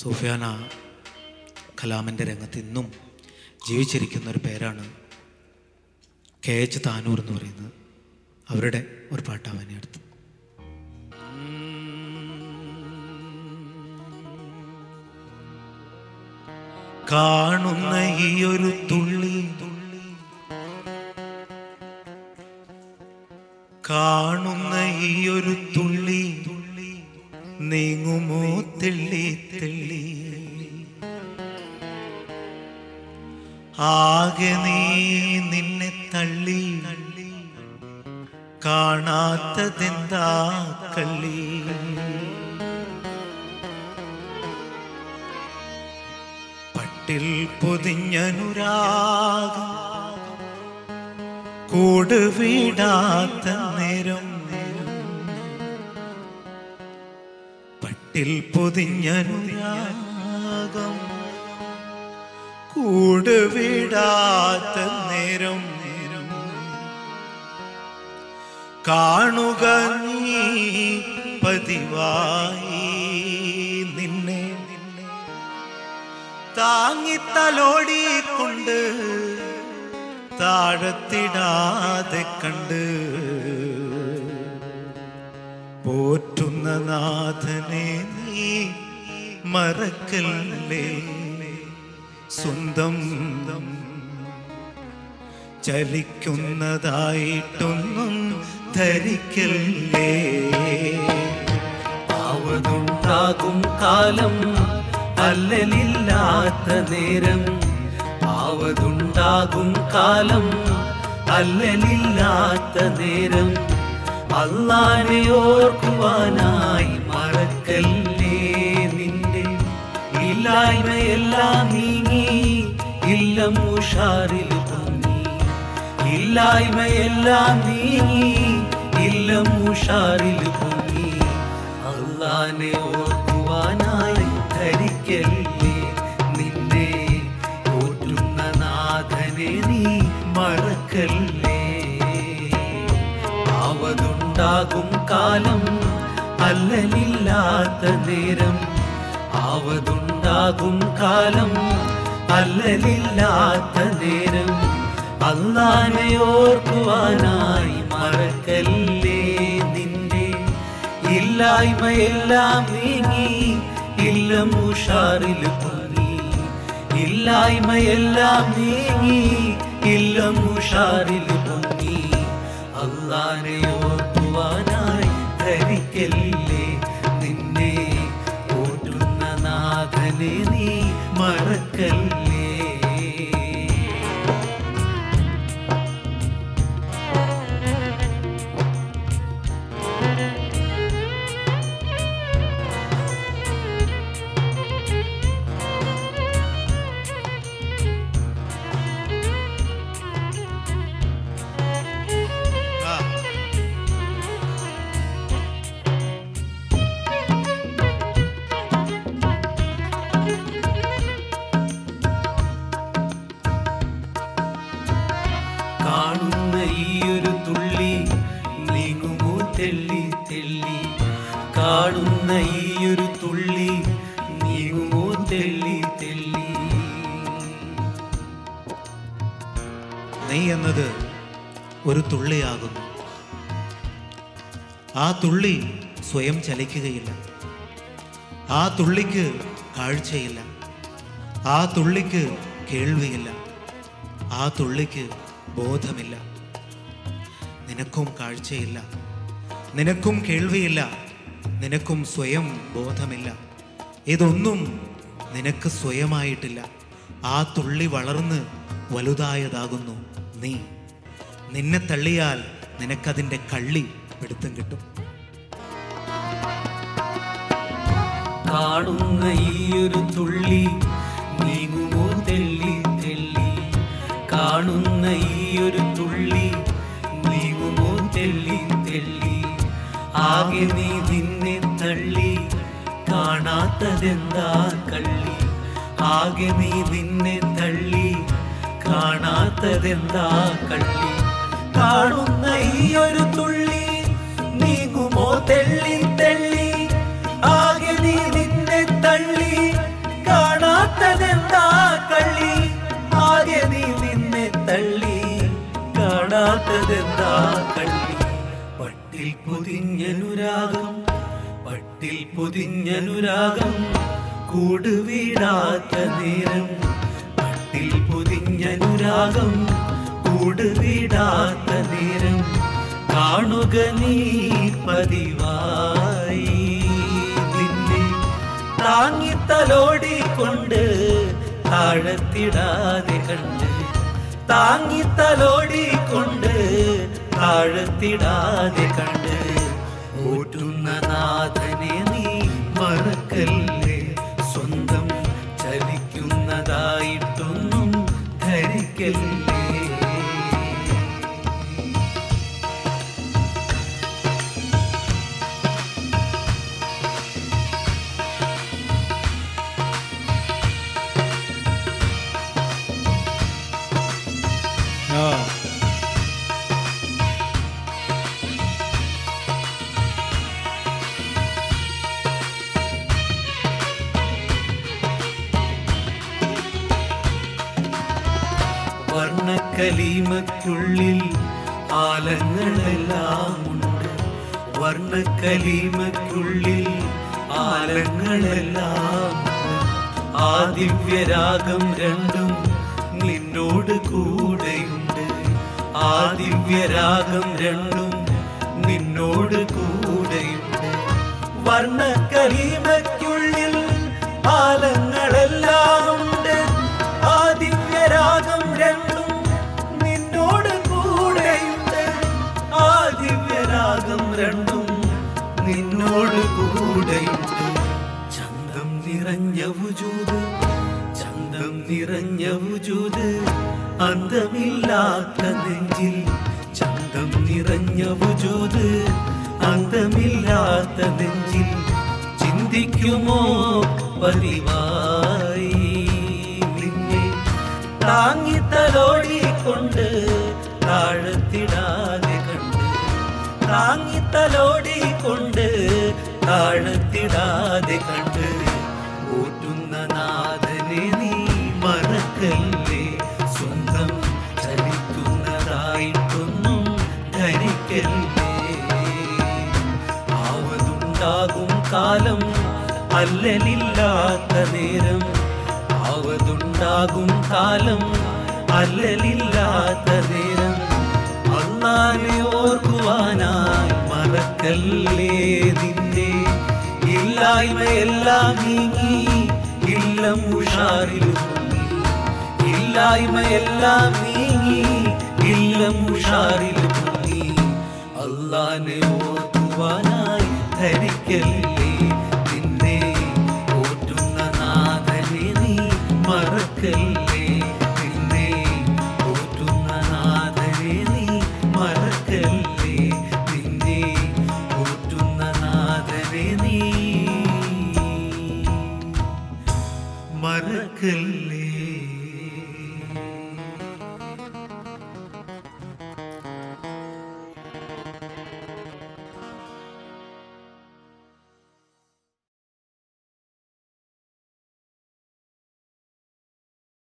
സുഫിയാന കലാമിന്റെ രംഗത്ത് ഇന്നും ജീവിച്ചിരിക്കുന്ന ഒരു പേരാണ് കെ എച്ച് താനൂർ എന്ന് പറയുന്നത്. അവരുടെ ഒരു പാട്ടാണ് അവനെ അടുത്ത് കാണുന്ന ഈ ഒരു തുള്ളി കാണുന്ന ഈ ഒരു തുള്ളി ആകെ നീ നിന്നെ തള്ളി. കാണാത്തതെന്താ കള്ളി? പട്ടിൽ പൊതിഞ്ഞനുരാഗ. കൂട് വീടാത്ത നേരം. പട്ടിൽ പൊതിഞ്ഞനുരാഗം. കൂട് വീടാത്ത നേരം കാണുക നീ പതിവായി നിന്നെ. നിന്നെ താങ്ങി തലോടിക്കൊണ്ട് താഴത്തിടാതെ കണ്ട് പോറ്റുന്ന നാഥനെ നീ മറക്കല്ലേ? സ്വന്തം ചലിക്കുന്നതായിട്ടൊന്നും ധരിക്കല്ലേ? ആവതുണ്ടാകും കാലം അല്ലലില്ലാത്ത നേരം. ആവതുണ്ടാകും കാലം അല്ലലില്ലാത്ത നേരം. അല്ലാനെ ഓർക്കുവാനായി മറക്കല്ലേ നിന്റെ ഇല്ലായ്മയെല്ലാം നീങ്ങി ഇല്ലം ഉഷാറിൽ പൊങ്ങി ഇല്ലായ്മയെല്ലാം നീങ്ങി ഇല്ലം ഉഷാറിൽ പൊങ്ങി അള്ളാനെ ഓർക്കുവാനായി ധരിക്കല്ലേ നിന്നെ? ഓറ്റുന്ന നാഥനെ നീ മറക്കല്ലേ? ആവതുണ്ടാകും കാലം അല്ലലില്ലാത്ത നേരം. ആവതുണ്ടാകും കാലം അല്ലലില്ലാത്ത നേരം അല്ലാനെ ഓർക്കുവാനായി മറക്കല്ലേ നിന്റെ ഇല്ലായ്മയെല്ലാം നീങ്ങി ഇല്ലം ഉഷാറിൽ പൊങ്ങി ഇല്ലായ്മയെല്ലാം നീങ്ങി ഇല്ലം ഉഷാറിൽ പൊങ്ങി അള്ളാനെ മറക്കല്ലേ കാണുന്ന ഈയൊരു തുള്ളി നീങ്ങുമോ തെള്ളി തെള്ളി? കാണുന്ന ഈ ഒരു തുള്ളി നീങ്ങുമോ തെള്ളി തെള്ളി? നീ എന്നത് ഒരു തുള്ളിയാകുന്നു. ആ തുള്ളി സ്വയം ചലിക്കുകയില്ല. ആ തുള്ളിക്ക് കാഴ്ചയില്ല. ആ തുള്ളിക്ക് കേൾവിയില്ല. ആ തുള്ളിക്ക് ബോധമില്ല. നിനക്കും കാഴ്ചയില്ല. നിനക്കും കേൾവിയില്ല. നിനക്കും സ്വയം ബോധമില്ല. ഇതൊന്നും നിനക്ക് സ്വയമായിട്ടില്ല. ആ തുള്ളി വളർന്ന് വലുതായതാകുന്നു നീ. നിന്നെ തള്ളിയാൽ നിനക്കതിന്റെ കള്ളി പിടുത്തം കിട്ടും. കാണുന്ന ഈ ഒരു തുള്ളി കാണുന്ന ഈ ഒരു തുള്ളി നീങ്ങുമോ തെള്ളി തെള്ളി. ആകെ നീ നിന്നെ തള്ളി കാണാത്തതെന്താ കള്ളി? ആകെ നീ നിന്നെ തള്ളി കാണാത്തതെന്താ കള്ളി? കാണുന്ന ഈ ഒരു തുള്ളി നീങ്ങുമോ തെള്ളി തെള്ളി? പൊതിഞ്ഞനുരാഗം കൂടുവിടാത്ത നേരം പട്ടിൽ പുതിഞ്ഞനുരാഗം കൂടുവിടാത്ത നേരം കാണുക നീ പതിവായി. നിന്നെ താങ്ങിത്തലോടിക്കൊണ്ട് താഴത്തിടാതെ കണ്ട് താങ്ങിത്തലോടിക്കൊണ്ട് താഴത്തിടാതെ കണ്ട് ഓറ്റുന്ന നാഥനെ മറക്കല്ലേ സ്വന്തം ചലിക്കുന്നതായിട്ടൊന്നും ധരിക്കല്ലേ? വർണക്കലീമയ്ക്കുള്ളിൽ ആലങ്ങളെല്ലാം ഉണ്ട്. വർണക്കലീമക്കുള്ളിൽ ആലങ്ങളെല്ലാം ആദിവ്യരാഗം രണ്ടും നിന്നോട് കൂടെയുണ്ട്. ആ ദിവ്യരാഗം രണ്ടും നിന്നോട് കൂടെയുണ്ട്. വർണക്കലീമയ്ക്കുള്ളിൽ ആലങ്ങളെല്ലാം നിറഞ്ഞ ചന്തം നിറഞ്ഞ വുജൂത് അന്തമില്ലാത്ത നെഞ്ചിൽ ചന്തം നിറഞ്ഞ വുജൂത് അന്തമില്ലാത്ത നെഞ്ചിൽ ചിന്തിക്കുമോ പതിവായി? നിന്നെ താങ്ങി തലോടിക്കൊണ്ട് താഴത്തിടാതെ കണ്ട്. താങ്ങി തലോടിക്കൊണ്ട് താഴത്തിടാതെ കണ്ട്. നീ മറക്കല്ലേ? സ്വന്തം കാലം അല്ലലില്ലാത്ത നേരം. ആവതുണ്ടാകും കാലം അല്ലലില്ലാത്ത നേരം. അന്നാലെ ഓർക്കുവാനായി മറക്കല്ലേ നിന്നെ? ഇല്ലായ്മയെല്ലാം നീങ്ങി ഇല്ലം ഉഷാറിലും ഇല്ലായ്മയെല്ലാം നീങ്ങി ഇല്ലം ഉഷാറിലും നീ. അല്ലാനെ ഓർക്കുവാനായി ധരിക്കല്ലേ നിന്നെ. ഓറ്റുന്ന നാഥനെ നീ മറക്കല്ലേ? மறக்கல்லே